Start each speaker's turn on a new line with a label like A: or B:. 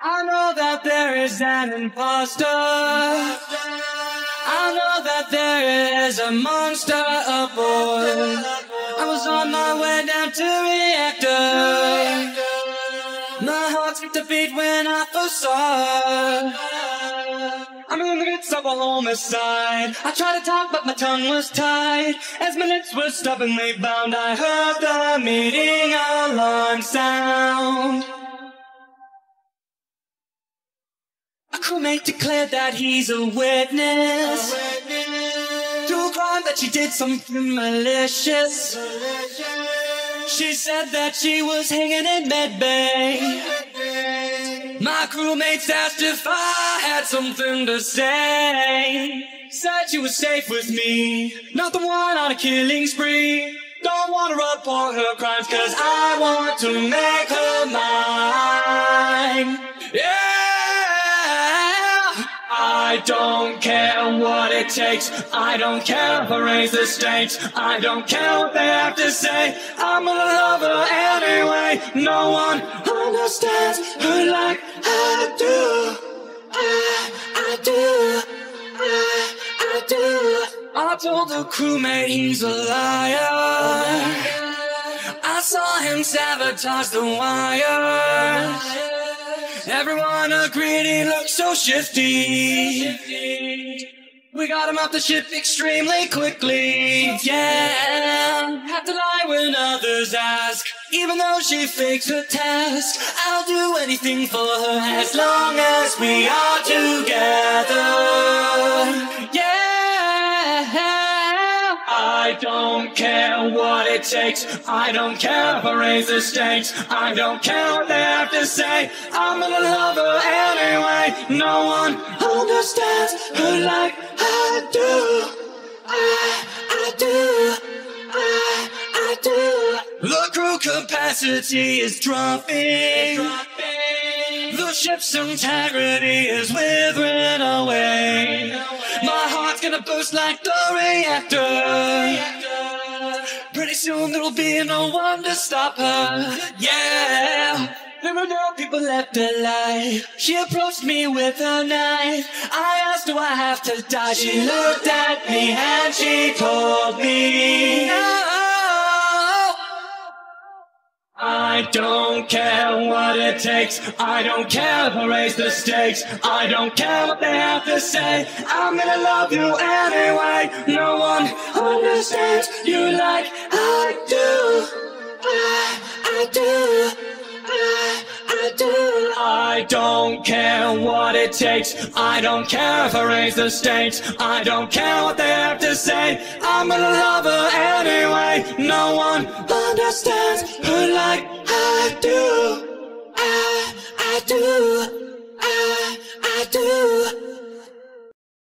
A: I know that there is an imposter. I know that there is a monster aboard. I was on my way down to reactor. My heart skipped a beat when I first saw her. I'm in the midst of a homicide. I tried to talk, but my tongue was tied. As my lips were stubbornly bound, I heard the meeting alarm sound. Crewmate declared that he's a witness. To a crime that she did something malicious. She said that she was hanging in medbay. My crewmates asked if I had something to say. Said she was safe with me, not the one on a killing spree. Don't want to report her crimes, cause I want to make her mine. Yeah! I don't care what it takes. I don't care if I raise the stakes. I don't care what they have to say. I'm gonna love her anyway. No one understands her like I do. I, I do. I, I do. I told the crewmate he's a liar. I saw him sabotage the wire. Everyone agreed he looked so shifty. We got him off the ship extremely quickly. Yeah, have to lie when others ask. Even though she fakes her task, I'll do anything for her as long as we are together. Don't care what it takes. I don't care if I raise the stakes. I don't care what they have to say. I'm gonna love her anyway. No one understands her like I do. I, I do. I, I do. The crew capacity is dropping. The ship's integrity is withering away. My heart's gonna burst like the reactor. Pretty soon there'll be no one to stop her. Yeah. There were no people left alive. She approached me with a knife. I asked, Do I have to die? She looked at me and she told me, No. I don't care what it takes. I don't care if I raise the stakes. I don't care what they have to say. I'm gonna love you anyway. No one understands you like I do. I, I do. I, I do. I don't care what it takes. I don't care if I raise the stakes. I don't care what they have to say. I'm gonna love her anyway. No one understands her like do.